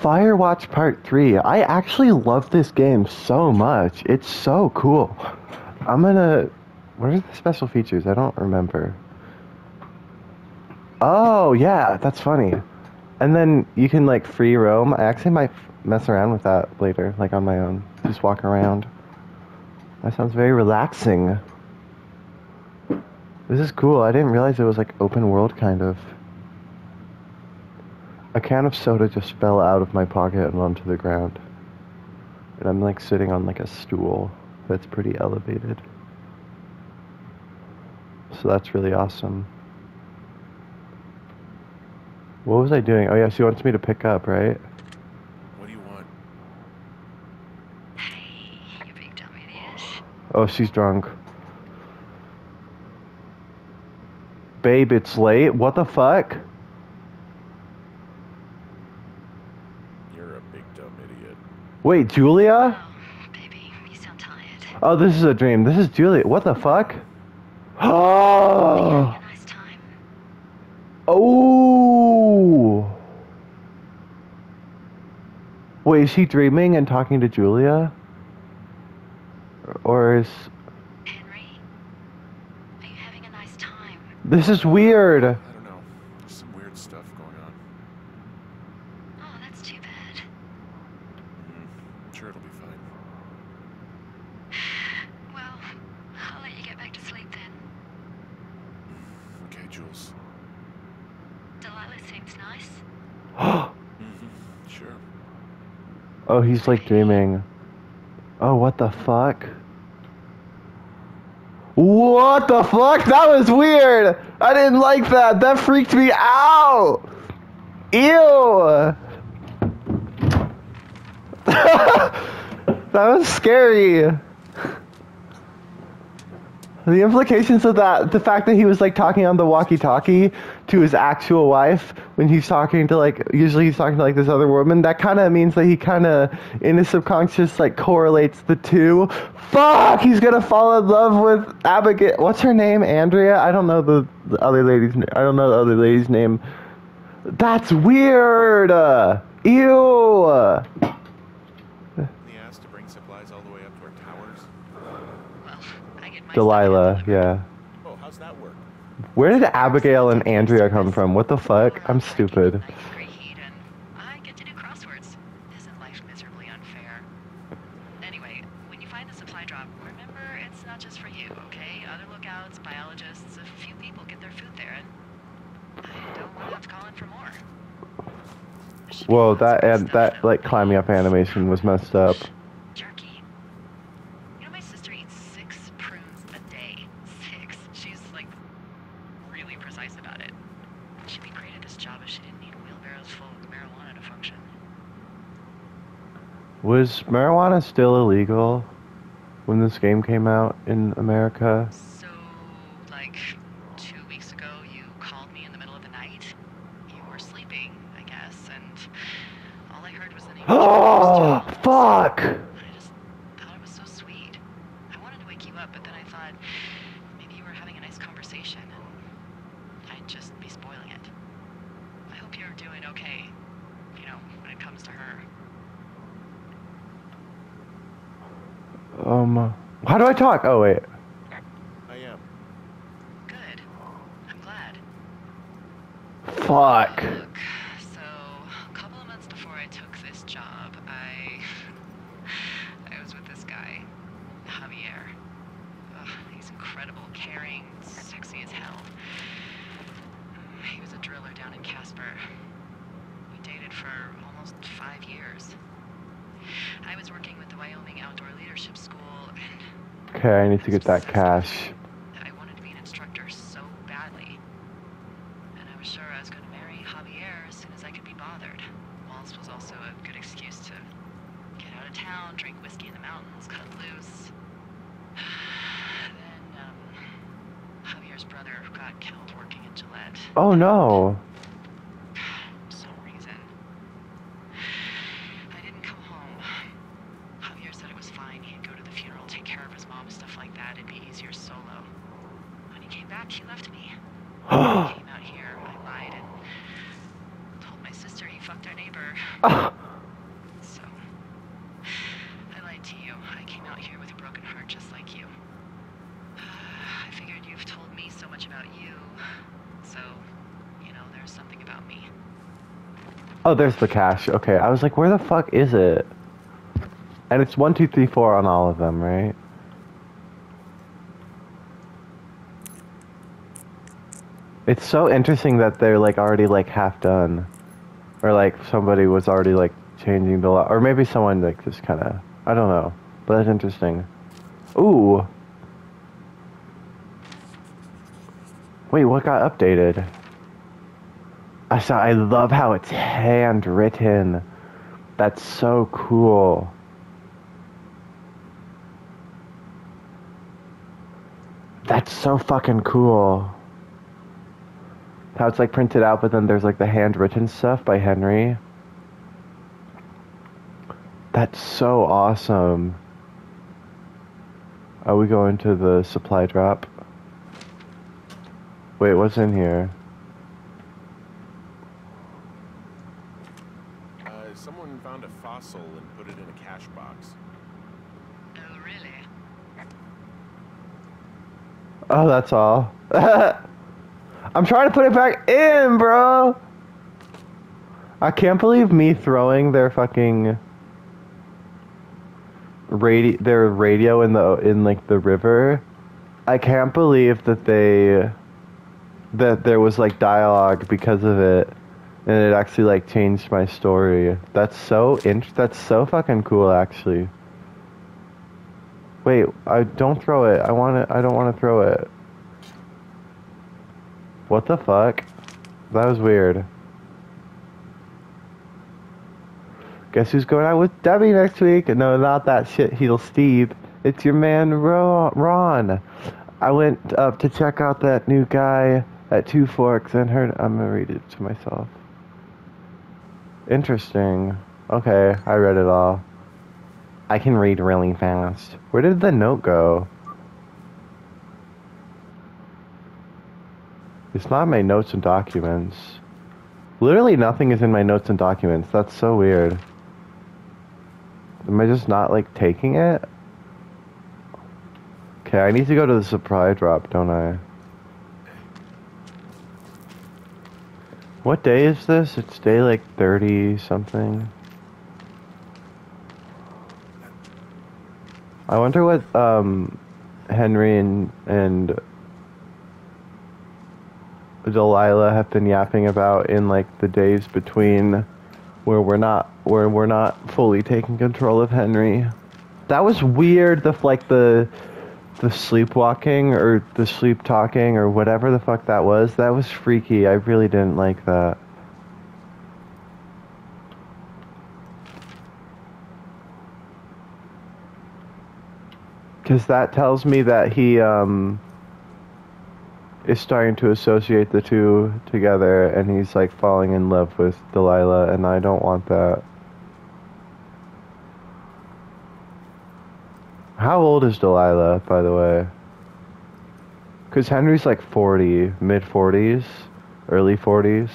Firewatch Part 3. I actually love this game so much. It's so cool. I'm gonna. What are the special features? I don't remember. Oh, yeah, that's funny. And then you can, like, free roam. I actually might mess around with that later, like on my own. Just walk around. That sounds very relaxing. This is cool. I didn't realize it was, like, open world, kind of. A can of soda just fell out of my pocket and onto the ground. And I'm like sitting on like a stool that's pretty elevated. So that's really awesome. What was I doing? Oh yeah, she wants me to pick up, right? What do you want? Hey, you big dumb idiot. Oh, she's drunk. Babe, it's late. What the fuck? You're a big dumb idiot. Wait, Julia? Oh, baby, you sound tired. Oh, this is a dream. This is Julia. What the fuck? Oh! having nice time? Oh! Wait, is she dreaming and talking to Julia? Or is Henry? Are you having a nice time? this is weird? I don't know. There's some weird stuff going on. Oh, that's too bad. Mm, sure, it'll be fine. Well, I'll let you get back to sleep then. Okay, Jules. Delilah seems nice. Mm-hmm. Sure. oh, he's like dreaming. Oh, what the fuck? What the fuck? That was weird. I didn't like that. That freaked me out. Ew. that was scary. The implications of that, the fact that he was like talking on the walkie-talkie to his actual wife when he's talking to like, usually he's talking to like this other woman, that kind of means that he kind of, in his subconscious, like correlates the two. Fuck! He's gonna fall in love with Abigail. What's her name? Andrea? I don't know the, the other lady's name. I don't know the other lady's name. That's weird! Uh, ew! He asked to bring supplies all the way up to our towers. Well, I get my Delilah, yeah. Oh, how's that work? Where did Abigail and Andrea come from? What the fuck? I'm stupid. Heat and I get to do crosswords. Isn't life miserably unfair? Anyway, when you find the supply drop, remember it's not just for you, okay? Other lookouts, biologists, a few people get their food there, and I don't want to have to call in for more. There should be Whoa, that and that like climbing up animation was messed up. Jerky. You know, my sister eats six prunes a day. Six. She's like really precise about it. She'd be great at this job if she didn't need wheelbarrows full of marijuana to function. Was marijuana still illegal when this game came out in America? So, like, two weeks ago, you called me in the middle of the night. You were sleeping, I guess, and all I heard was the name. Oh, fuck! And I just thought it was so sweet. I wanted to wake you up, but then I thought maybe you were having a nice conversation and I'd just be spoiling it. I hope you're doing okay, you know, when it comes to her. Um, how do I talk? Oh wait. I am. Good. I'm glad. Fuck. Look, so a couple of months before I took this job, I I was with this guy, Javier. Ugh, he's incredible, caring, sexy as hell. He was a driller down in Casper. We dated for almost five years. I was working with the Wyoming Outdoor Leadership School, and Okay, I need to get that cache. I wanted to be an instructor so badly. And I was sure I was going to marry Javier as soon as I could be bothered. Wallace was also a good excuse to get out of town, drink whiskey in the mountains, cut loose. then, um, Javier's brother got killed working in Gillette. Oh no. broken heart just like you. Uh, I figured you've told me so much about you, so, you know, there's something about me. Oh, there's the cache. Okay, I was like, where the fuck is it? And it's one, two, three, four on all of them, right? It's so interesting that they're like already like half done, or like somebody was already like changing the law, or maybe someone like just kind of I don't know, but that's interesting. Ooh. Wait, what got updated? I saw. I love how it's handwritten. That's so cool. That's so fucking cool. How it's like printed out, but then there's like the handwritten stuff by Henry. That's so awesome. Are we going to the supply drop? Wait, what's in here? Uh, someone found a fossil and put it in a cache box. Oh, really? Oh, that's all. I'm trying to put it back in, bro. I can't believe me throwing their fucking radio their radio in the in like the river. I can't believe that they that there was like dialogue because of it and it actually like changed my story. That's so int- that's so fucking cool actually. Wait, I don't throw it. I want to I don't want to throw it. What the fuck? That was weird. Guess who's going out with Debbie next week? No, not that shit heel Steve. It's your man Ron. I went up to check out that new guy at Two Forks and heard. I'm gonna read it to myself. Interesting. Okay, I read it all. I can read really fast. Where did the note go? It's not my notes and documents. Literally nothing is in my notes and documents. That's so weird. Am I just not like taking it? Okay, I need to go to the supply drop, don't I? What day is this? It's day like 30 something. I wonder what um Henry and and Delilah have been yapping about in like the days between where we're not where we're not fully taking control of Henry. That was weird. The like the the sleepwalking or the sleep talking or whatever the fuck that was. That was freaky. I really didn't like that. Because that tells me that he um, is starting to associate the two together and he's like falling in love with Delilah, and I don't want that. How old is Delilah, by the way? Because Henry's like 40, mid 40s, early 40s.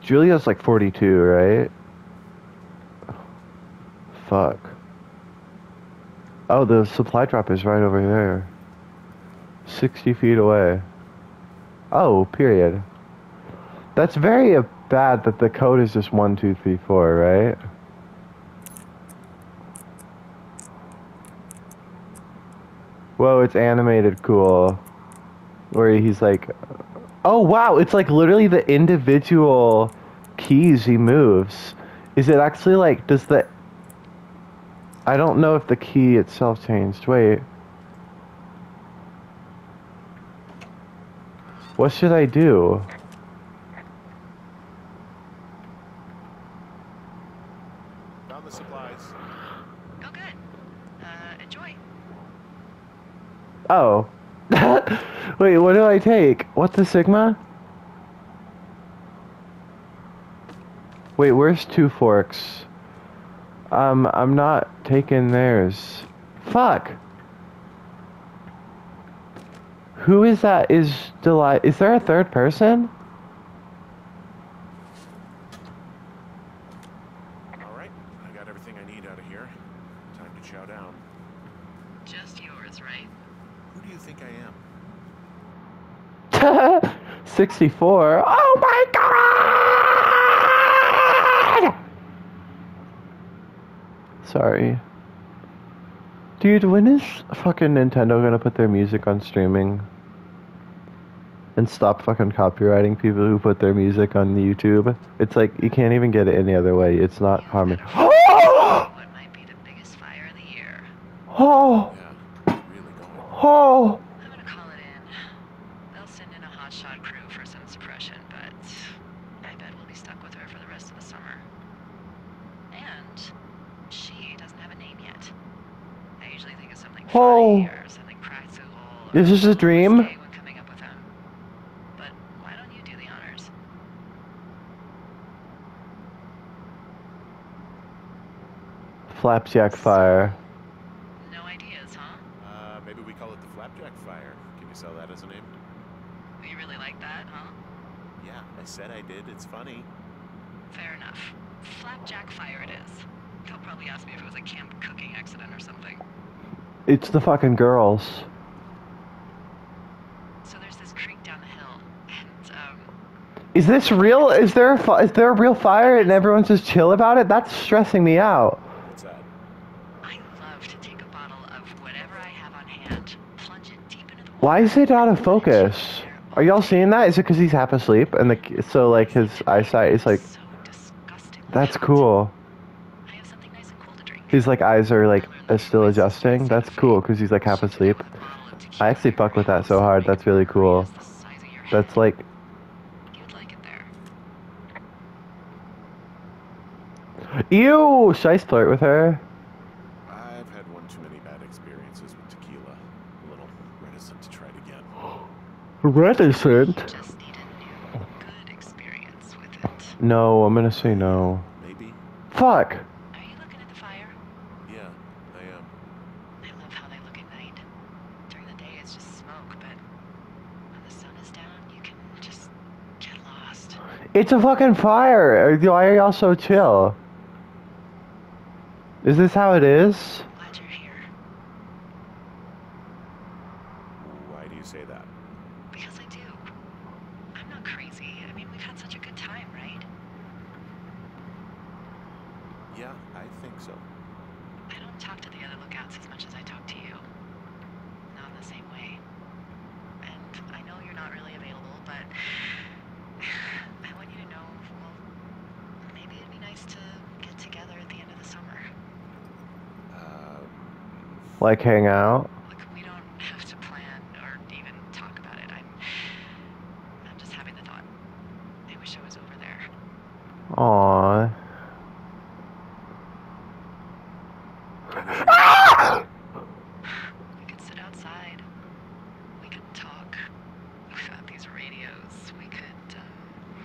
Julia's like 42, right? Fuck. Oh, the supply drop is right over there. 60 feet away. Oh, period. That's very uh, bad that the code is just 1, 2, 3, 4, right? Whoa, it's animated cool. Where he's like, oh wow, it's like literally the individual keys he moves. Is it actually like, does the. I don't know if the key itself changed. Wait. What should I do? Found the supplies. Oh, good. Uh, enjoy. Oh. Wait, what do I take? What's the Sigma? Wait, where's Two Forks? Um, I'm not taking theirs. Fuck. Who is that? Is delight? Is there a third person? All right, I got everything I need out of here. Time to chow down. Just yours, right? Who do you think I am? 64. Oh my god! Sorry. Dude, when is fucking Nintendo gonna put their music on streaming? And stop fucking copywriting people who put their music on YouTube? It's like, you can't even get it any other way. It's not harming. Oh, What might be the biggest fire of the year? Oh! Yeah, really going. Oh! I'm gonna call it in. They'll send in a hotshot crew for some suppression, but I bet we'll be stuck with her for the rest of the summer. And she doesn't have a name yet. I usually think of something Oh. funny or something practical. or Is this a dream? risque when coming up with them. But why don't a dream. the? Flapjack fire. No ideas, huh? Uh, maybe we call it the Flapjack Fire. Can you sell that as a name? You really like that, huh? Yeah, I said I did. It's funny. Fair enough. Flapjack fire it is. They'll probably ask me if it was a camp cooking accident or something. It's the fucking girls. So there's this creek down the hill, and um, Is this real? Is there a fi- is there a real fire and everyone's just chill about it? That's stressing me out. What's that? I love to take a bottle of whatever I have on hand, plunge it deep into the water. Why is it out of focus? Are y'all seeing that? Is it because he's half asleep and the so like his eyesight is like so disgusting. that's cool. I have something nice and cool to drink. His like eyes are like uh, still adjusting. That's cool because he's like half asleep. I actually fuck with that so hard. That's really cool. The size of your head. That's like You'd like it there. Ew. Should I flirt with her? I've had one too many bad experiences with tequila. A little reticent to try it again. Reticent. Just need a new, good experience with it. No, I'm gonna say no. Maybe? Fuck. Are you looking at the fire? Yeah, I am. I love how they look at night. During the day, it's just smoke, but when the sun is down, you can just get lost. It's a fucking fire. Why are y'all so chill? Is this how it is? Glad you're here, Why do you say that? because I do. I'm not crazy. I mean, we've had such a good time, right? Yeah, I think so. I don't talk to the other lookouts as much as I talk to you. Not in the same way. And I know you're not really available, but I want you to know, well, maybe it'd be nice to get together at the end of the summer. Um, Like hang out? Look, we don't have to plan or even talk about it. I'm I'm just having the thought. I wish I was over there. Aww. We could sit outside. We could talk. We've got these radios. We could um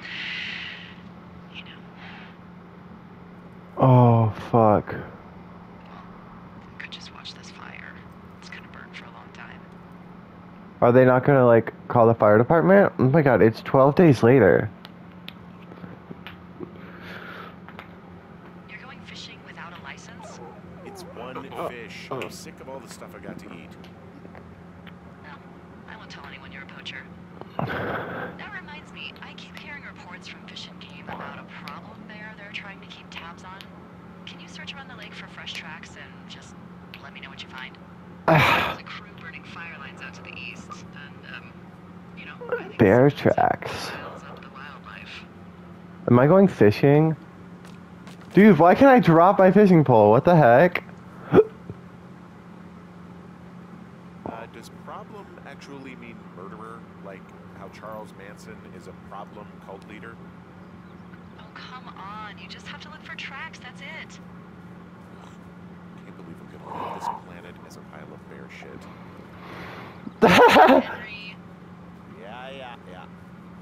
you know, Oh fuck. we could just watch this fire. It's gonna burn for a long time. Are they not gonna like call the fire department? Oh my god, it's 12 days later. You're going fishing without a license? it's one fish. I'm sick of all the stuff I got to eat. No, I won't tell anyone you're a poacher. That reminds me, I keep hearing reports from Fish and Game about a problem there they're trying to keep tabs on. Can you search around the lake for fresh tracks and just let me know what you find? There's a crew burning fire lines out to the east, and, um, you know, I think Bear someone's helping tracks. sales up the wildlife. Am I going fishing? Dude, why can't I drop my fishing pole? What the heck? Uh, does problem actually mean murderer? Like how Charles Manson is a problem cult leader? Oh, come on. You just have to look for tracks, that's it. Can't believe I'm gonna leave this planet as a pile of bear shit. Henry, Yeah, yeah, yeah.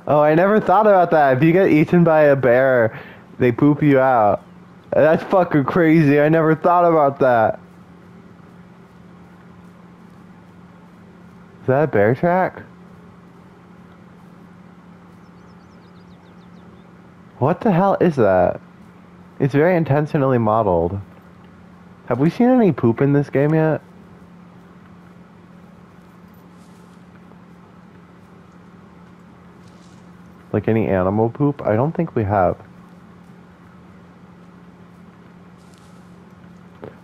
Oh, I thought about that. If you get eaten by a bear, they poop you out. That's fucking crazy. I never thought about that. Is that a bear track? What the hell is that? It's very intentionally modeled. Have we seen any poop in this game yet? Like any animal poop? I don't think we have.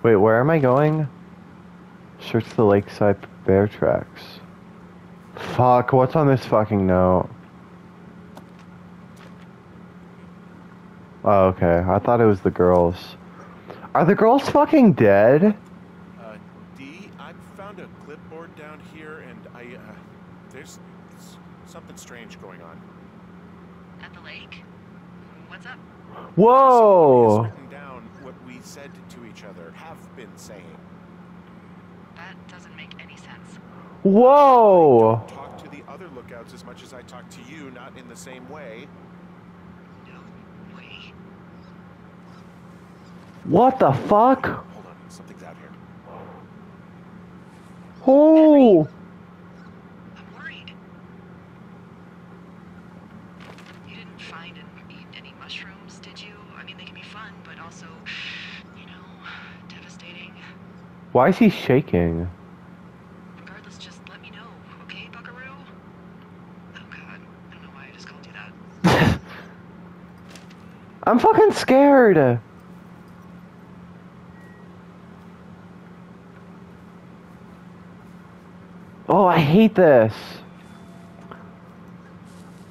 Wait, where am I going? Search the lakeside bear tracks. Fuck, what's on this fucking note? Oh, okay. I thought it was the girls. Are the girls fucking dead? Uh, D, I found a clipboard down here, and I, uh, there's something strange going on. At lake? What's up? Someone Whoa! has written down what we said to each other, have been saying. That doesn't make any sense. Whoa! Talk to the other lookouts as much as I talk to you, not in the same way. No way. What the fuck? Hold on, something's out here. Oh! I'm worried. You didn't find and eat any mushrooms, did you? I mean, they can be fun, but also, you know, devastating. Why is he shaking? Regardless, just let me know, okay, Buckaroo? Oh god, I don't know why I just called you that. I'm fucking scared. Oh, I hate this.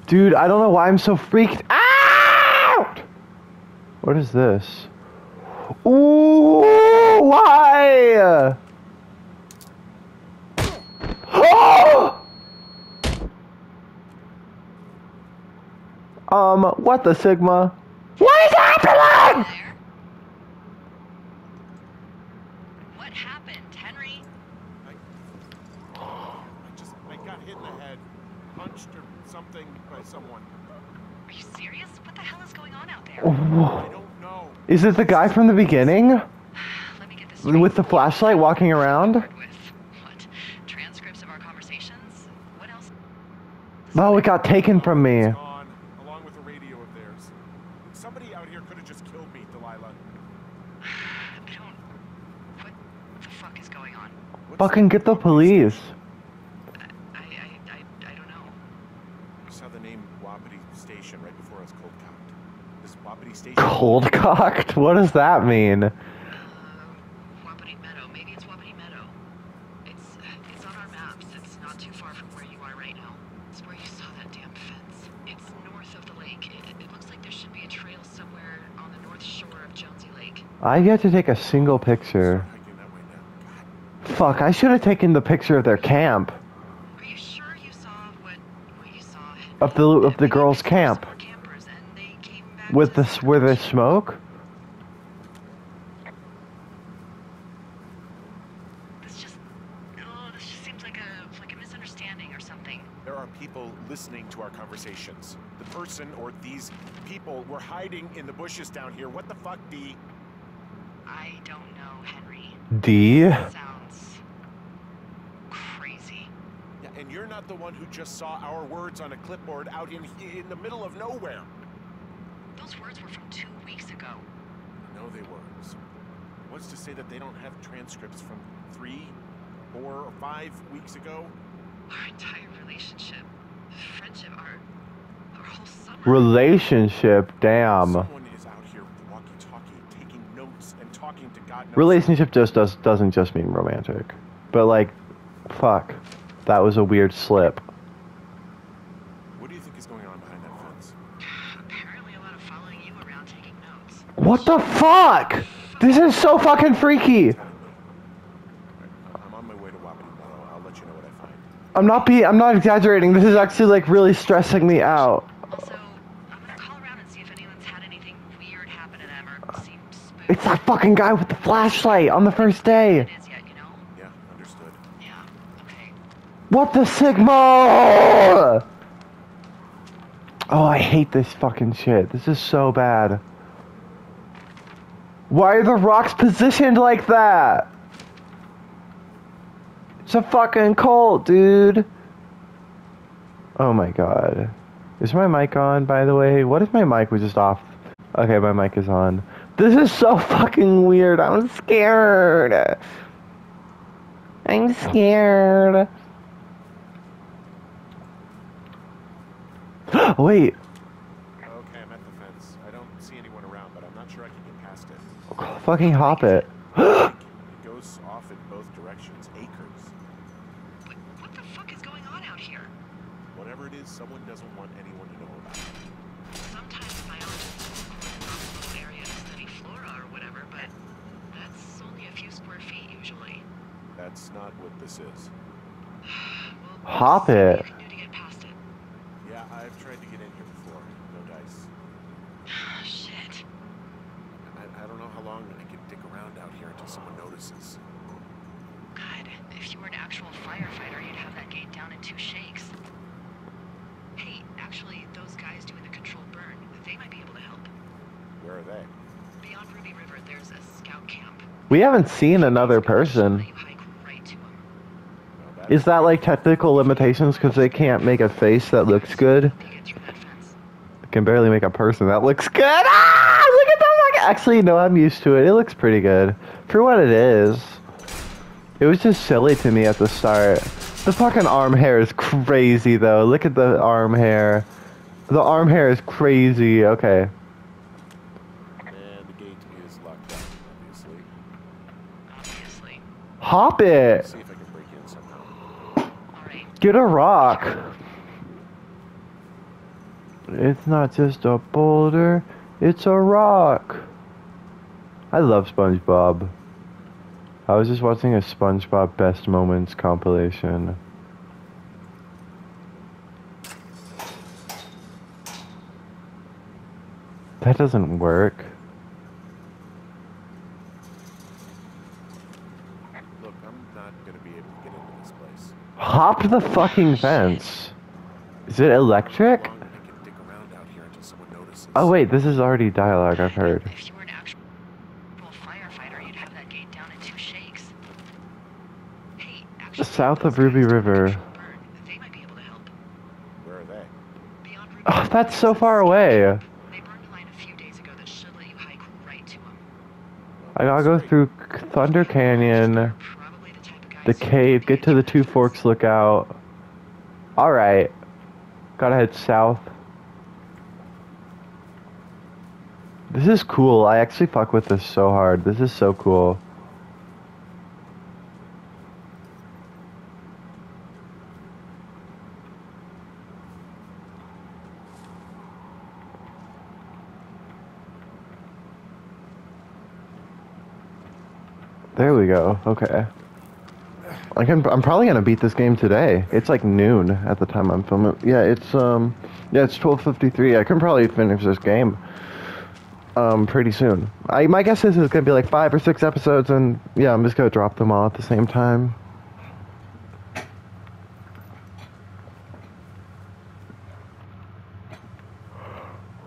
Dude, I don't know why I'm so freaked out. What is this? Ooh, why? Oh! Um, what the Sigma? What is happening? What happened, Henry? I, I just, I got hit in the head, punched or something by someone. Are you serious? What the hell is going on out there? I don't know. Is it the guy from the beginning Let me get this straight. With the flashlight walking around? With what? Transcripts of our conversations? What else? Oh, it got taken from me. Gone, along with a radio of theirs. Somebody out here could have just killed me, Delilah. I don't. What the fuck is going on? What's Fucking get the police. I I I, I don't know. I saw the name Wapiti Station right before I was cold cocked. This Wapiti Station. Cold cocked? What does that mean? Uh, Wapiti Meadow. Maybe it's Wapiti Meadow. It's it's on our maps. It's not too far from where you are right now. It's where you saw that damn fence. It's north of the lake. It, it, it looks like there should be a trail somewhere on the north shore of Jonesy Lake. I get to take a single picture. Start hiking that way now. God, Fuck, I should have taken the picture of their camp. Are you sure you saw what what you saw? Of the- of the girls' camp. some more campers and they came back With the where there's smoke? This just, oh, this just seems like a like a misunderstanding or something. There are people listening to our conversations. The person or these people were hiding in the bushes down here. What the fuck, D? I don't know, Henry. D? That sounds crazy. Yeah, and you're not the one who just saw our words on a clipboard out in in the middle of nowhere. Those words were from two weeks ago. No, they were. So what's to say that they don't have transcripts from three, four, or five weeks ago? Our entire relationship, friendship, our our whole summer. Relationship, damn. Someone is out here with walkie-talkie, taking notes and talking to God knows. Relationship just does doesn't just mean romantic. But like fuck. That was a weird slip. What do you think is going on behind that fence? Apparently, a lot of following you around, taking notes. What the fuck? This is so fucking freaky. I'm on my way to Wapiti Meadow. I'll let you know what I find. I'm not be I'm not exaggerating. This is actually like really stressing me out. Also, I'm gonna call around and see if anyone's had anything weird happen to them or seem spooked. It's that fucking guy with the flashlight on the first day. It is yet, you know? Yeah, understood. What the Sigma? Oh, I hate this fucking shit. This is so bad. Why are the rocks positioned like that? It's a fucking cult, dude. Oh my god. Is my mic on, by the way? What if my mic was just off? Okay, my mic is on. This is so fucking weird. I'm scared. I'm scared. Wait. Okay, I'm at the fence. I don't see anyone around, but I'm not sure I can get past it. Fucking hop it. it goes off in both directions, acres. What, what the fuck is going on out here? Whatever it is, someone doesn't want anyone That's not what this is. Hop it. you can do to get past it. Yeah, I've tried to get in here before. No dice. Oh, Shit. I, I don't know how long I can dick around out here until someone notices. God, if you were an actual firefighter, you'd have that gate down in two shakes. Hey, actually, those guys doing the controlled burn, they might be able to help. Where are they? Beyond Ruby River, there's a scout camp. We haven't seen another person. You hike right to 'em. Well, that Is that like technical limitations because they can't make a face that looks good? They get through that fence. They can barely make a person that looks good. Ah, look at that! Actually, no, I'm used to it. It looks pretty good for what it is. It was just silly to me at the start. The fucking arm hair is crazy though. Look at the arm hair. The arm hair is crazy. Okay. And the gate is locked obviously. Obviously. Hop it. See if I can break in somehow. Alright. Get a rock. It's not just a boulder, it's a rock. I love SpongeBob. I was just watching a SpongeBob Best Moments compilation. That doesn't work. Look, I'm not gonna be able to get into this place. Hop the fucking fence. Is it electric? How long I can dick around out here until someone notices. Oh wait, this is already dialogue I've heard. If you were an actual firefighter, you'd have that gate down in two shakes. Hey, actually, South of Ruby guys doing the River. controlled burn, They might be able to help. Where are they? Beyond Ruby Oh, that's so far away. They burned a line a few days ago that should let you hike right to 'em. I gotta go through Thunder Canyon, Probably the cave, get to the Two Forks Lookout. Alright. Gotta head south. This is cool. I actually fuck with this so hard. This is so cool. There we go. Okay. I can. I'm probably gonna beat this game today. It's like noon at the time I'm filming. Yeah, it's um, yeah, it's 12:53. I can probably finish this game um pretty soon. I my guess is it's gonna be like five or six episodes, and yeah, I'm just gonna drop them all at the same time.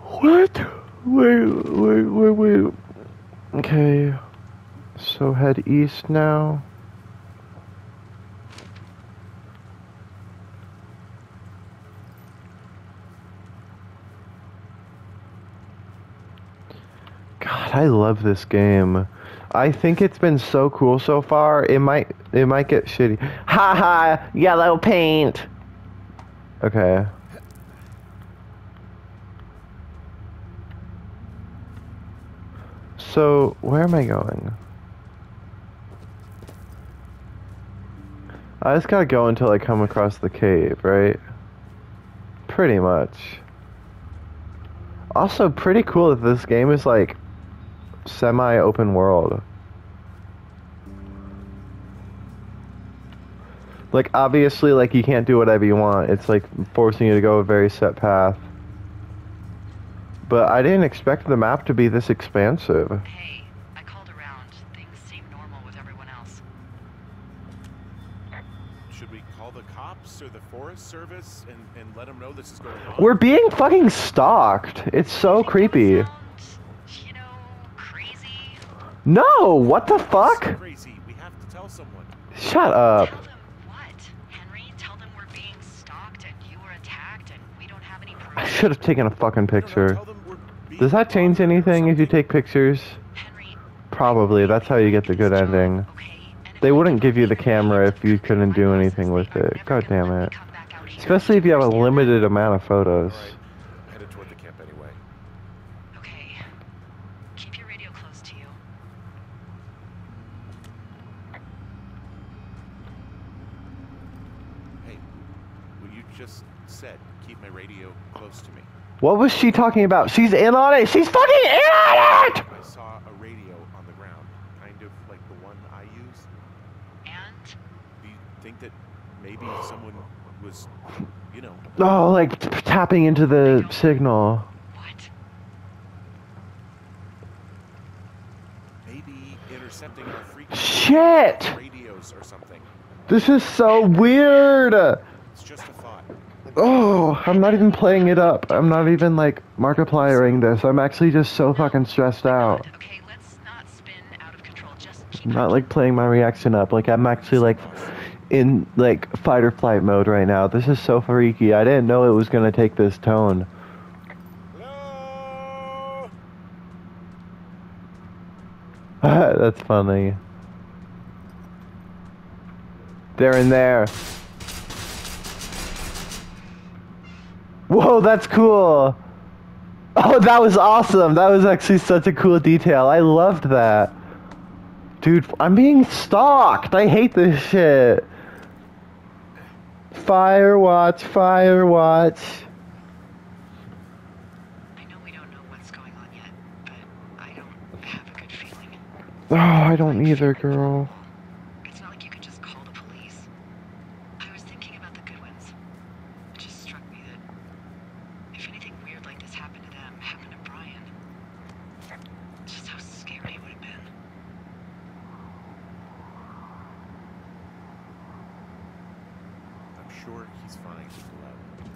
What? Wait, wait, wait, wait. Okay. So head east now. God, I love this game. I think it's been so cool so far. It might it might get shitty. Ha ha, yellow paint. Okay. So, where am I going? I just gotta go until I come across the cave, right? Pretty much. Also, pretty cool that this game is like semi open world. Like, obviously, like, you can't do whatever you want. It's like forcing you to go a very set path. But I didn't expect the map to be this expansive. Hey, I called around. Things seem normal with everyone else. Should we call the cops or the Forest Service and, and let them know this is going on? We're being fucking stalked. It's so Think that creepy. No, what the fuck? crazy. We have to tell someone. Shut up. Tell them what, Henry? Tell them we're being stalked and you were attacked and we don't have any proof. I should have taken a fucking I don't know, picture. tell them we're being Does that change anything if you take pictures? Henry, Probably. That's how you get the good ending. okay? They wouldn't give you the camera if you couldn't do anything with it. God damn it. come back out here. Especially if you have a limited amount of photos. Alright, headed toward the camp anyway. Okay. Keep your radio close to you. Just said keep my radio close to me. What was she talking about? She's in on it. She's fucking in on it. I saw a radio on the ground, kind of like the one I use. And Do you think that maybe someone was, you know, Oh, like t- tapping into the signal. what? maybe intercepting our frequency Shit! radios or something? This is so weird. It's just a thought. Oh, I'm not even playing it up. I'm not even like Markipliering this. I'm actually just so fucking stressed out. Okay, let's not spin out of control. Just I'm not like playing my reaction up. Like I'm actually like in like fight or flight mode right now. This is so freaky. I didn't know it was gonna take this tone. That's funny. They're in there. Whoa, that's cool. Oh, that was awesome. That was actually such a cool detail. I loved that. Dude, I'm being stalked. I hate this shit. Fire watch, fire watch. I know we don't know what's going on yet, but I don't have a good feeling. Oh, I don't either, girl. It's not like you can just call the police. I was thinking about the Goodwins. It just struck me that if anything weird like this happened to them, happened to Brian, just how scary it would have been. I'm sure he's fine with the lab. I mean,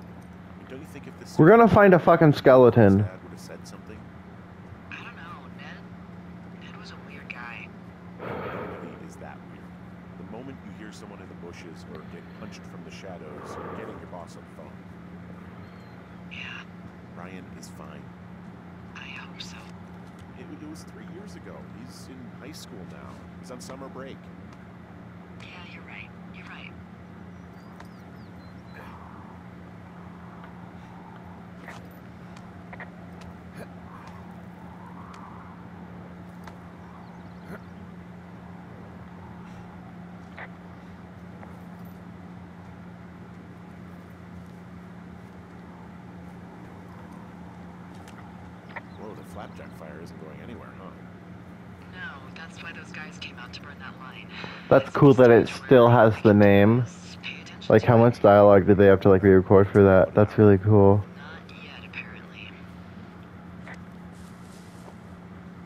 don't you think if this We're gonna find a fucking skeleton. dad would have said something, I don't know, Ned. Ned was a weird guy. nobody is that weird. The moment you hear someone in the bushes or get punched from the shadows, you're getting your boss on the phone. Yeah, Brian is fine. I hope so. It, it was three years ago. He's in high school now. He's on summer break. Yeah, you're right. You're right. Whoa, the flapjack fire isn't going anywhere, huh? No, that's why those guys came out to burn that line. That's cool that it still has the name. Like, how much dialogue did they have to like re-record for that? That's really cool.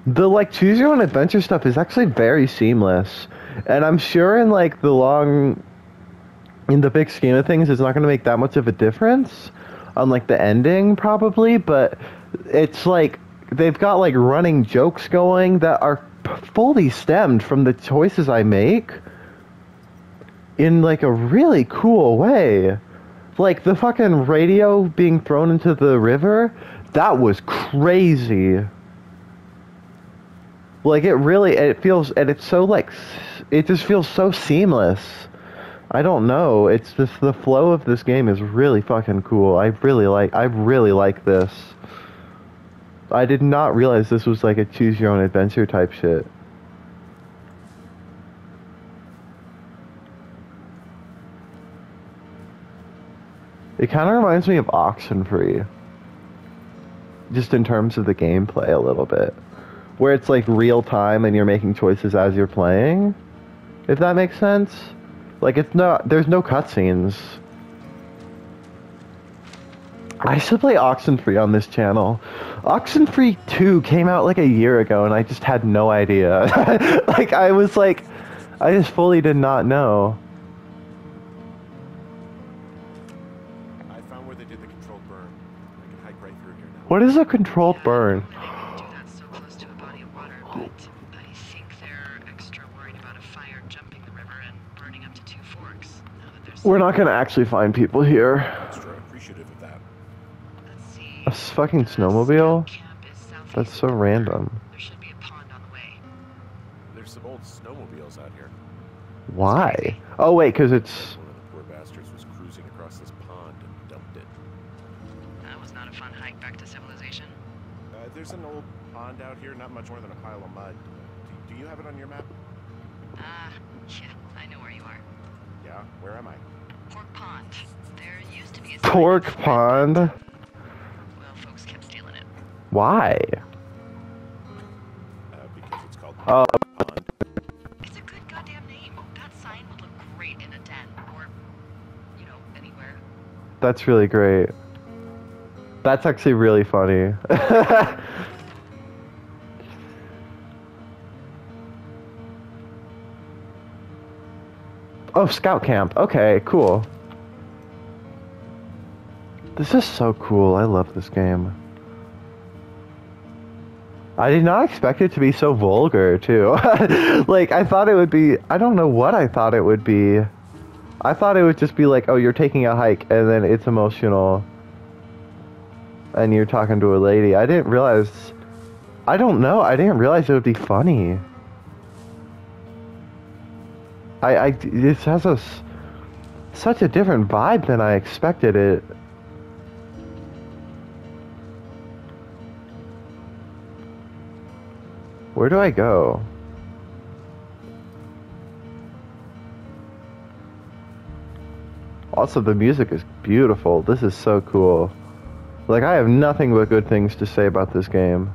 The like choose your own adventure stuff is actually very seamless, and I'm sure in like the long, in the big scheme of things, it's not going to make that much of a difference on like the ending probably, but it's like they've got like running jokes going that are fully stemmed from the choices I make in like a really cool way. Like the fucking radio being thrown into the river, that was crazy. Like it really, it feels, and it's so like, it just feels so seamless. I don't know. It's just the flow of this game is really fucking cool. I really like, I really like this. I did not realize this was like a choose your own adventure type shit. It kind of reminds me of Oxenfree. Just in terms of the gameplay a little bit. Where it's like real time and you're making choices as you're playing. If that makes sense. Like it's not there's no cutscenes. I should play Oxenfree on this channel. Oxenfree 2 came out like a year ago and I just had no idea. like I was like I just fully did not know. Two a controlled burn? We're not gonna actually find people here. Extra appreciative of that. Let's see. A s- fucking snowmobile? scout camp is southeast That's so random. There should be a pond on the way. There's some old snowmobiles out here. Why? Oh wait, cause it's One of the poor bastards was cruising across this pond and dumped it. That was not a fun hike back to civilization. Uh, there's an old pond out here, not much more than a pile of mud. Do, do you have it on your map? Ah, yeah, I know where you are. Yeah, where am I? Pork Pond. There used to be a Pork Pond. Well, folks kept stealing it. Why? Uh, because it's called Oh. Pond. It's a good goddamn name. That sign would look great in a den or, you know, anywhere. That's really great. That's actually really funny. oh, scout camp. Okay, cool. This is so cool. I love this game. I did not expect it to be so vulgar, too. like, I thought it would be. I don't know what I thought it would be. I thought it would just be like, oh, you're taking a hike, and then it's emotional, and you're talking to a lady. I didn't realize. I don't know. I didn't realize it would be funny. I, I, it has a such a different vibe than I expected it. Where do I go? Also, the music is beautiful. This is so cool. Like, I have nothing but good things to say about this game.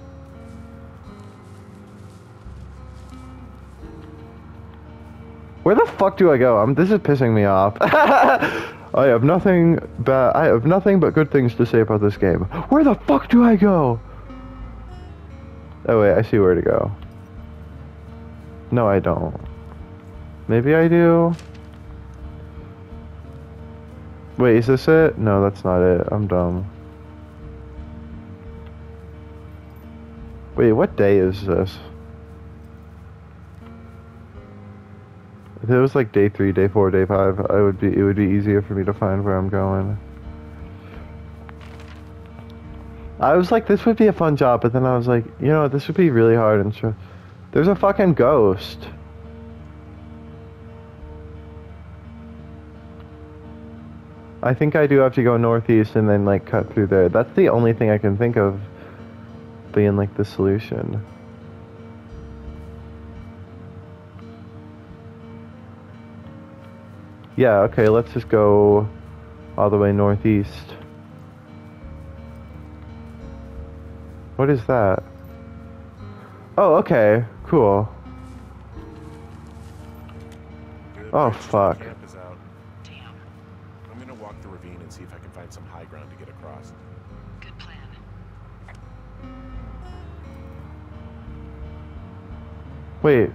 Where the fuck do I go? I'm, this is pissing me off. I have nothing bad. I have nothing but good things to say about this game. Where the fuck do I go? Oh wait, I see where to go. No, I don't. Maybe I do. Wait, is this it? No, that's not it. I'm dumb. Wait, what day is this? If it was like day three, day four, day five, I would be. It would be easier for me to find where I'm going. I was like, this would be a fun job, but then I was like, you know, this would be really hard and sure. There's a fucking ghost. I think I do have to go northeast and then like cut through there. That's the only thing I can think of being like the solution. Yeah, okay, let's just go all the way northeast. What is that? Oh, okay, cool. Oh, bridge to the fuck. Camp is out. Damn. I'm gonna walk the ravine and see if I can find some high ground to get across. Good plan. Wait.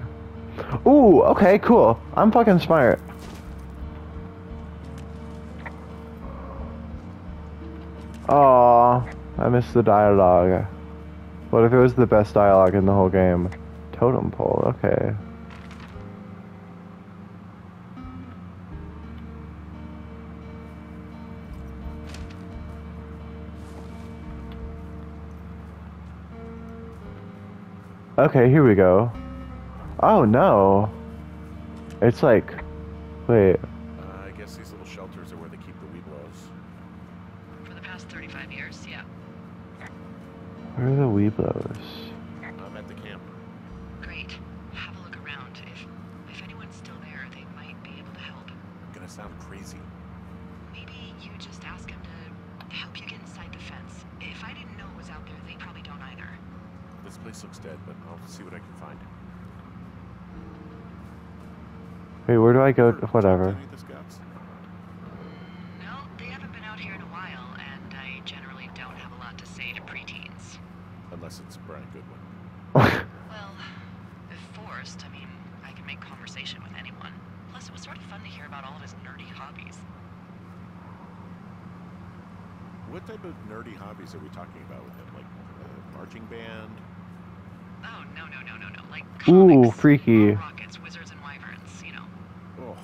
Ooh, okay, cool. I'm fucking smart. Aw, I missed the dialogue. What if it was the best dialogue in the whole game? Totem pole, okay. Okay, here we go. Oh no. It's like, wait. Uh, I guess these little shelters are where they keep the Webelos. For the past 35 years, yeah. Where are the Webelos? I'm at the camp. Great. Have a look around. If if anyone's still there, they might be able to help. gonna sound crazy. Maybe you just ask them to help you get inside the fence. If I didn't know it was out there, they probably don't either. This place looks dead, but I'll see what I can find. Wait, where do I go? Talk to Whatever. any of the scouts? No, they haven't been out here in a while, and I generally don't have a lot to say to preteens. Unless it's Brian Goodwin. Well, if forced, I mean, I can make conversation with anyone. Plus, it was sort of fun to hear about all of his nerdy hobbies. What type of nerdy hobbies are we talking about with him? Like uh, marching band? Oh, no, no, no, no, no. Like Ooh, comics, freaky. Rockets, wizards, and wyverns, you know. Oh,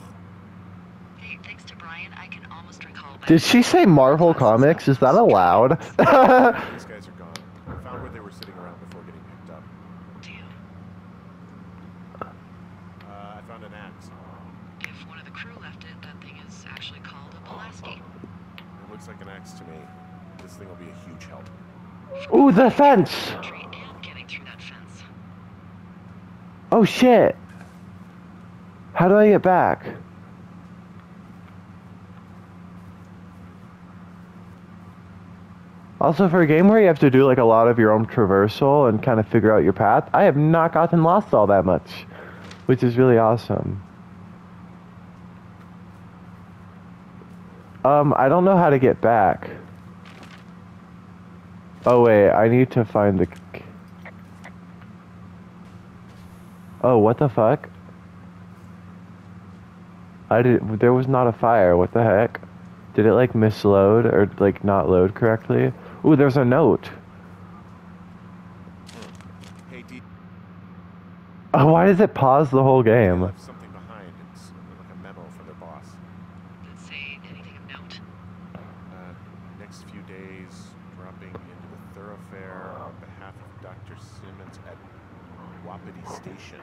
Hey, thanks to Brian, I can almost recall. by Did she say Marvel Comics? Is that allowed? these guys are gone. I found where they were sitting around before getting picked up. Damn. Uh, I found an axe. If one of the crew left it, that thing is actually called a Pulaski. It looks like an axe to me. This thing will be a huge help. Ooh, the fence! Entry and getting through that fence. Oh shit! How do I get back? Also, for a game where you have to do like a lot of your own traversal and kind of figure out your path, I have not gotten lost all that much, which is really awesome. Um, I don't know how to get back. Oh wait, I need to find the. Oh, what the fuck? I did. There was not a fire. What the heck? Did it like misload or like not load correctly? Ooh, there's a note. Hey, D. Oh, why does it pause the whole game? left something behind. It's like a memo from their boss. Did it say anything of note? Uh, next few days, dropping into the thoroughfare on behalf of Dr. Simmons at Wapiti Station.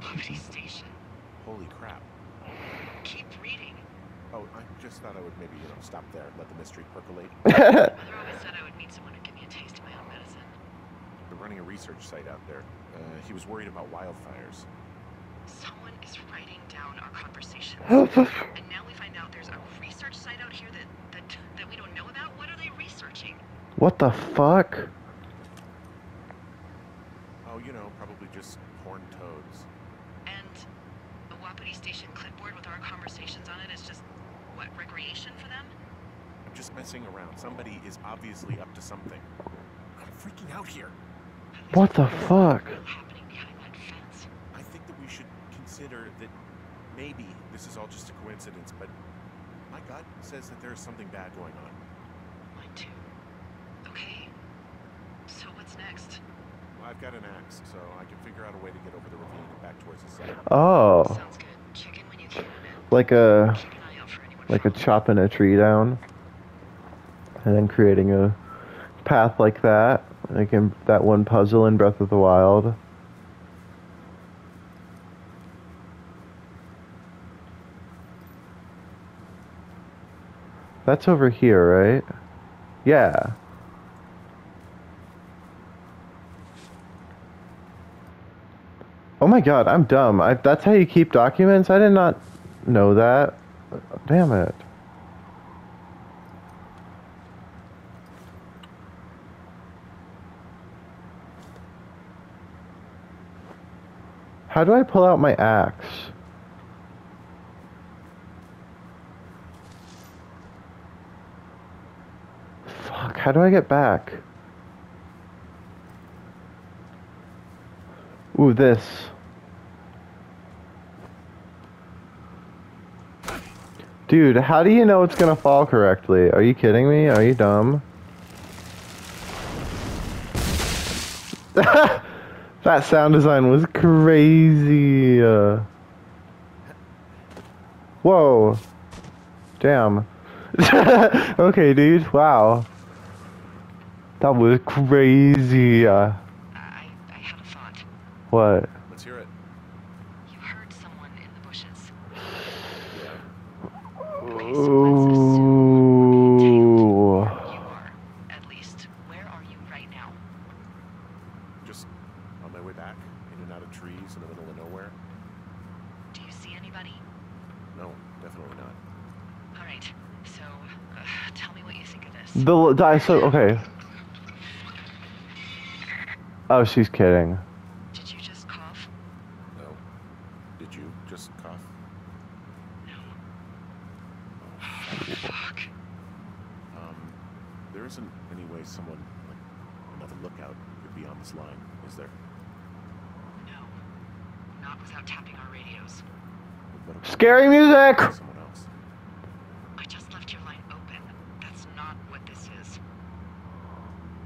Poverty Station. Holy crap. Keep reading. Oh, I just thought I would maybe, you know, stop there and let the mystery percolate. Mother always said I would meet someone who give me a taste of my own medicine. They're running a research site out there. Uh, he was worried about wildfires. Someone is writing down our conversations. and now we find out there's a research site out here that, that, that we don't know about? What are they researching? what the fuck? Oh, you know, probably just horned toads. And a Wapiti Station clipboard with our conversations on it is just, what, recreation for them? I'm just messing around. Somebody is obviously up to something. I'm freaking out here. What the fuck? happening behind that fence? I think that we should consider that maybe this is all just a coincidence, but my gut says that there is something bad going on. Mine too. Okay. So what's next? Well, I've got an axe, so I can figure out a way to get over the ravine and back towards the site. Oh, Sounds good. Check in when you can. like a Keep an eye out for anyone. like a chopping a tree down, and then creating a path like that, like in that one puzzle in Breath of the Wild. That's over here, right? Yeah. Oh my god, I'm dumb. I, that's how you keep documents? I did not know that. Damn it. How do I pull out my axe? Fuck, how do I get back? Ooh, this. Dude, how do you know it's gonna fall correctly? Are you kidding me? Are you dumb? that sound design was crazy. Uh, whoa. Damn. okay, dude. Wow. That was crazy. Uh, I, I had a thought. what? Let's hear it. You heard someone in the bushes. Ooh. You are, at least. Where are you right now? Just on my way back, in and out of trees in the middle of nowhere. Do you see anybody? No, definitely not. All right. So, uh, tell me what you think of this. The die so okay. Oh, she's kidding. Did you just cough? No. Did you just cough? No. Fuck. Um, there isn't any way someone, like another lookout, could be on this line, is there? No. Not without tapping our radios. What about Scary music. Someone else. I just left your line open. That's not what this is.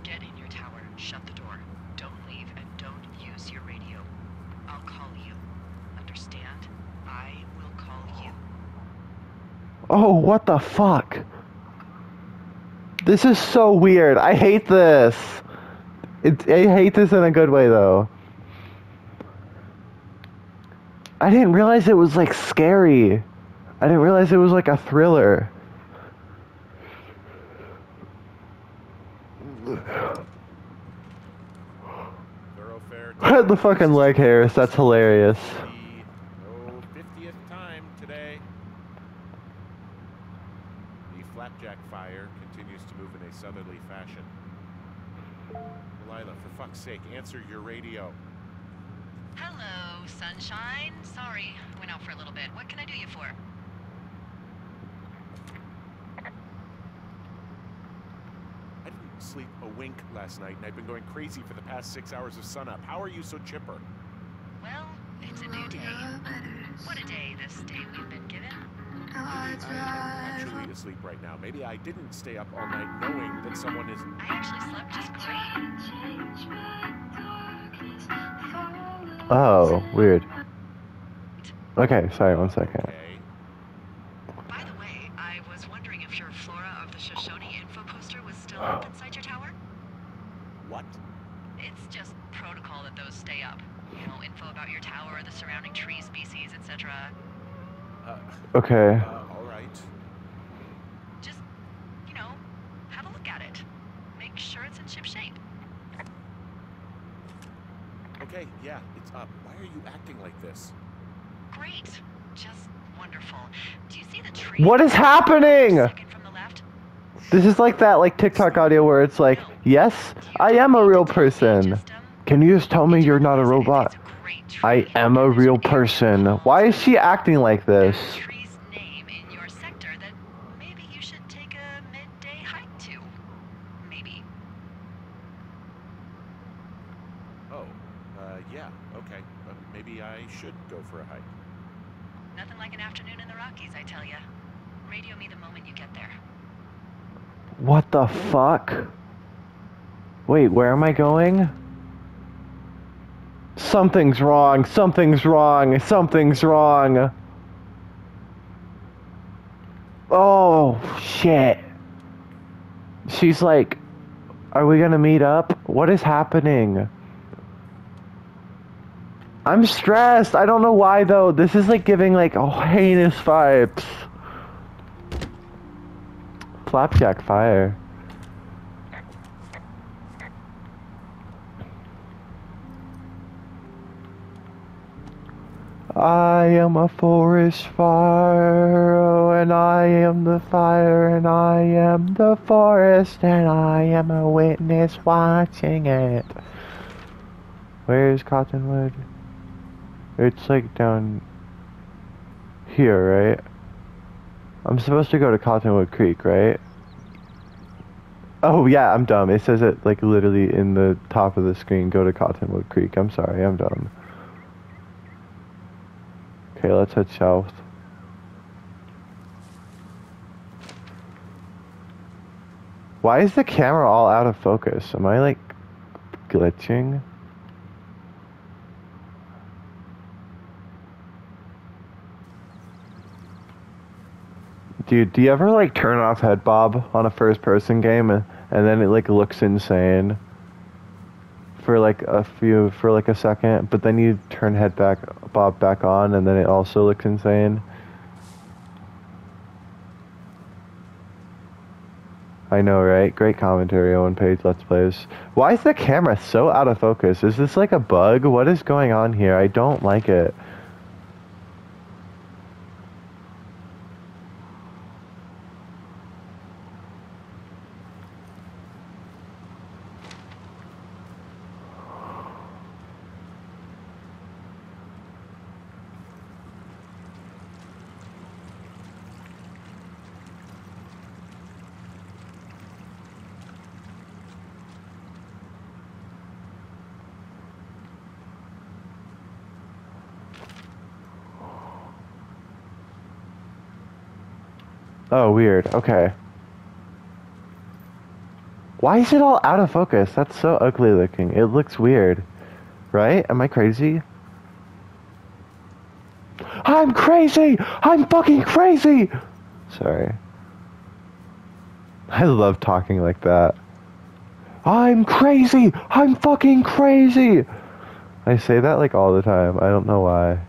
Get in your tower, shut the door. Don't leave and don't use your radio. I'll call you. Understand? I will call you. Oh, what the fuck? This is so weird. I hate this. It, I hate this in a good way, though. I didn't realize it was like scary. I didn't realize it was like a thriller. Thoroughfare. the fucking leg hairs. That's hilarious. The oh, 50th time today. The flapjack fire continues to move in a southerly fashion Lila, for fuck's sake, answer your radio. Hello, sunshine. Sorry, went out for a little bit. What can I do you for? I didn't sleep a wink last night, and I've been going crazy for the past six hours of sunup. How are you so chipper? Well, it's a new day. What a day this day we've been given. I'm actually asleep right now. Maybe I didn't stay up all night knowing that someone is. I actually slept just great. Oh, weird. Okay, sorry, one second. Okay. By the way, I was wondering if your Flora of the Shoshone info poster was still up inside your tower? What? It's just protocol that those stay up. You know, info about your tower, the surrounding tree species, etc. Uh, Okay. uh, all right. Just, you know, have a look at it. Make sure it's in ship shape. Okay, yeah, it's up. Why are you acting like this? Great. Just wonderful. Do you see the tree? What is happening? Second from the left? This is like that like TikTok audio where it's like, yes, I am a real person. Can you just tell me you're not a robot? I am a real person. Why is she acting like this? There's a tree's name in your sector that maybe you should take a midday hike to. Maybe. Oh, uh, yeah, okay. Uh, maybe I should go for a hike. Nothing like an afternoon in the Rockies, I tell ya. Radio me the moment you get there. What the fuck? Wait, where am I going? Something's wrong. Something's wrong. Something's wrong. Oh, shit. She's like, Are we gonna meet up? What is happening? I'm stressed. I don't know why though. This is like giving like oh, heinous vibes. Flapjack fire. I am a forest fire, oh, and I am the fire, and I am the forest, and I am a witness watching it. Where is Cottonwood? It's like down here, right? I'm supposed to go to Cottonwood Creek, right? Oh yeah, I'm dumb. It says it like literally in the top of the screen. Go to Cottonwood Creek. I'm sorry, I'm dumb. Okay, let's head south. Why is the camera all out of focus? Am I like glitching? Dude, do you ever like turn off head bob on a first person game and, and then it like looks insane for like a few for like a second, but then you turn head back bob back on and then it also looks insane? I know, right? Great commentary on page Let's Plays. Why is the camera so out of focus? Is this like a bug? What is going on here? I don't like it. Oh, weird. Okay. Why is it all out of focus? That's so ugly looking. It looks weird. Right? Am I crazy? I'm crazy! I'm fucking crazy! Sorry. I love talking like that. I'm crazy! I'm fucking crazy! I say that like all the time. I don't know why.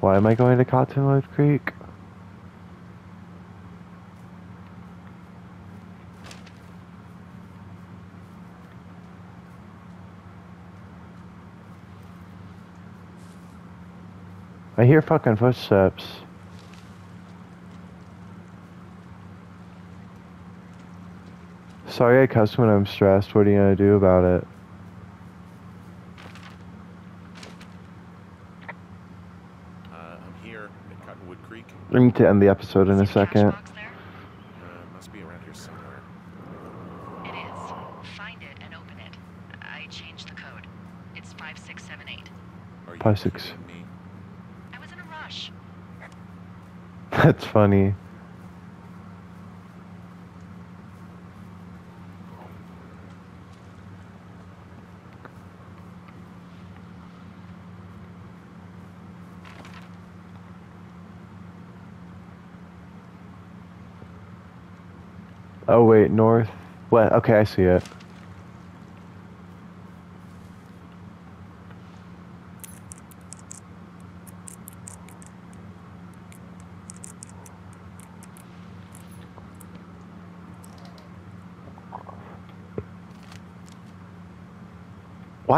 Why am I going to Cottonwood Creek? I hear fucking footsteps. Sorry I cuss when I'm stressed. What are you gonna do about it? Uh, I'm here at Cottonwood Creek. I need to end the episode in a Is your cache second. box? Uh, must be around here somewhere. It is. Find it and open it. I changed the code. It's 5678. Five, six. kidding me? I was in a rush. That's funny. Oh wait, north. What? Okay, I see it.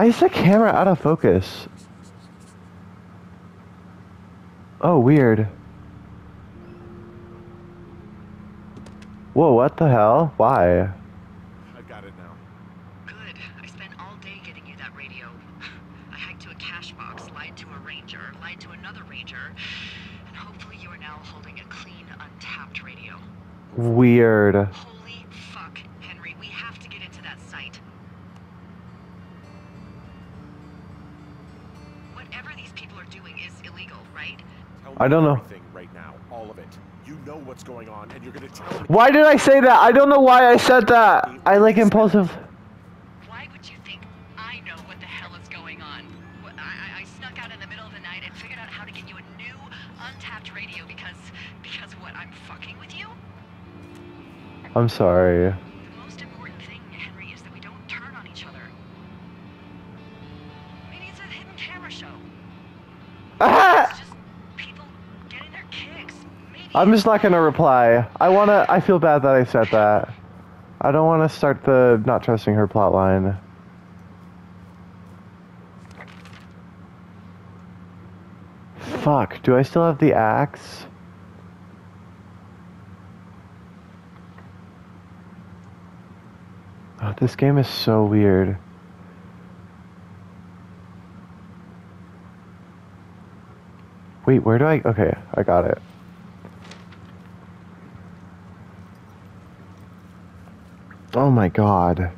Why is the camera out of focus? Oh, weird. Whoa, what the hell? Why? I got it now. Good. I spent all day getting you that radio. I hiked to a cache box, lied to a ranger, lied to another ranger, and hopefully you are now holding a clean, untapped radio. Weird. I don't know. right now. All of it. You know what's going on, and you're gonna tell me. Why did I say that? I don't know why I said that. I like impulsive. Why would you think I know what the hell is going on? I, I, I snuck out in the middle of the night and figured out how to get you a new untapped radio because because what? I'm fucking with you? I'm sorry. The I'm just not gonna reply. I wanna. I feel bad that I said that. I don't want to start the not trusting her plot line. Fuck. Do I still have the axe? Oh, this game is so weird. Wait, where do I? Okay, I got it. Oh my god.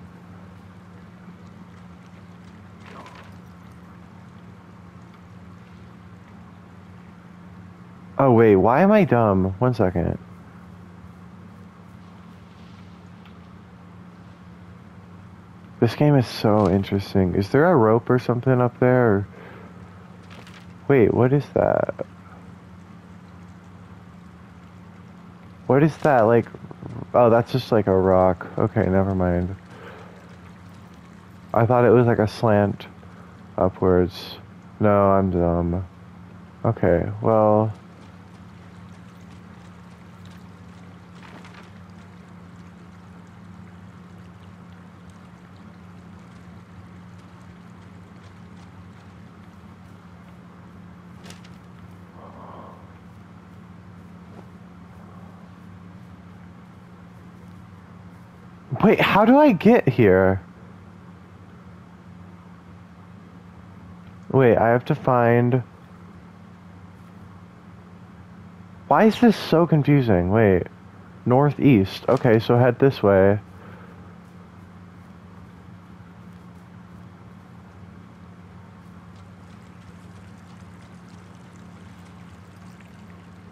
Oh wait, why am I dumb? One second. This game is so interesting. Is there a rope or something up there? Wait, what is that? What is that? Like, oh, that's just like a rock. Okay, never mind. I thought it was like a slant upwards. No, I'm dumb. Okay, well. Wait, how do I get here? Wait, I have to find. Why is this so confusing? Wait. Northeast. Okay, so head this way.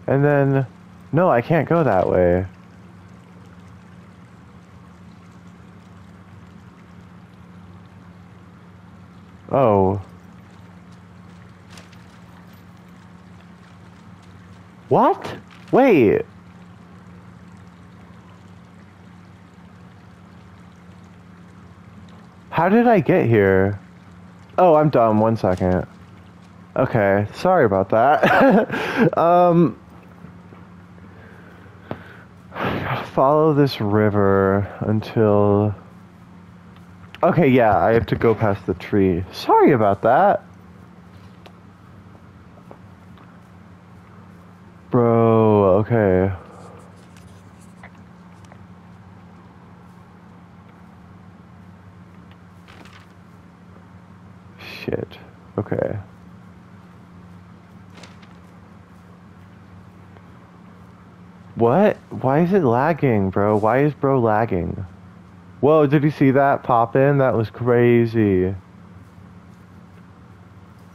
And then. No, I can't go that way. Oh. What? Wait. How did I get here? Oh, I'm dumb. One second. Okay, sorry about that. um, follow this river until. Okay, yeah, I have to go past the tree. Sorry about that. Bro, okay. Shit. Okay. What? Why is it lagging, bro? Why is bro lagging? Whoa, did you see that pop in? That was crazy.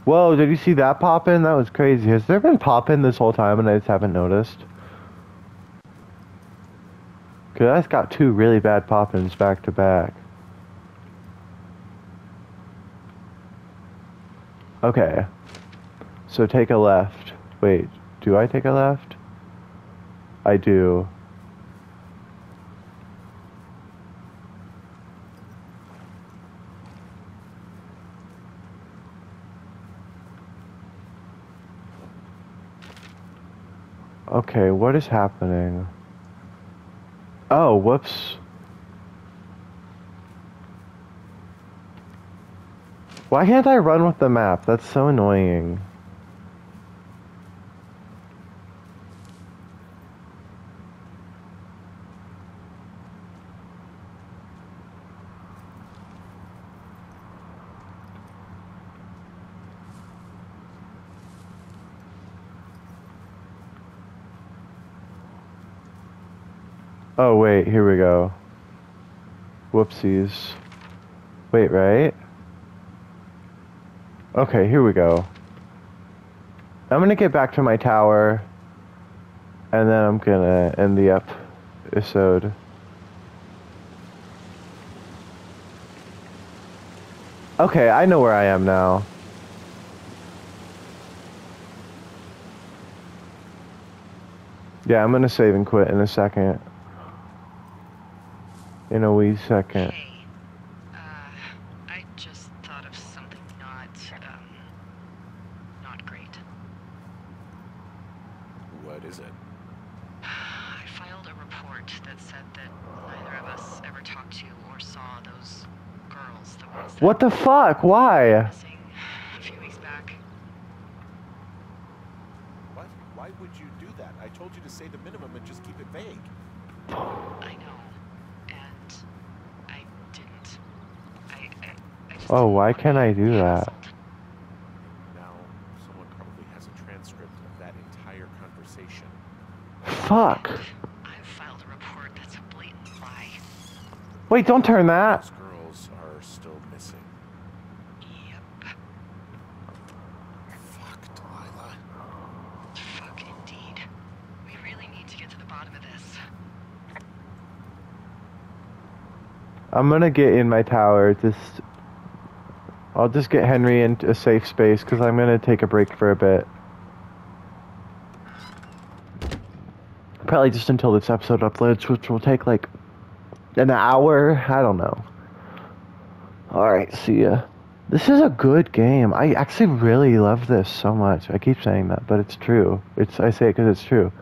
Whoa, did you see that pop in? That was crazy. Has there been pop in this whole time and I just haven't noticed? Cause that's got two really bad pop ins back to back. Okay. So take a left. Wait, do I take a left? I do. Okay, what is happening? Oh, whoops. Why can't I run with the map? That's so annoying. Wait, here we go. Whoopsies. Wait, right? Okay, here we go. I'm gonna get back to my tower, and then I'm gonna end the episode. Okay, I know where I am now. Yeah, I'm gonna save and quit in a second. In a wee second. Hey, uh, I just thought of something not, um, not great. What is it? I filed a report that said that neither of us ever talked to or saw those girls, the ones that What the fuck? Why? were missing a few weeks back. What? Why would you do that? I told you to say the minimum and just keep it vague. I know, and I didn't. I, I, I just Oh, why can't I do that? Now, someone probably has a transcript of that entire conversation. Fuck. I've filed a report that's a blatant lie. Wait, don't turn that. Those girls are still missing. Yep. Fuck, Delilah. Fuck indeed. We really need to get to the bottom of this. I'm gonna get in my tower. Just, I'll just get Henry into a safe space because I'm gonna take a break for a bit. Probably just until this episode uploads, which will take like an hour. I don't know. All right, see ya. This is a good game. I actually really love this so much. I keep saying that, but it's true. It's I say it because it's true.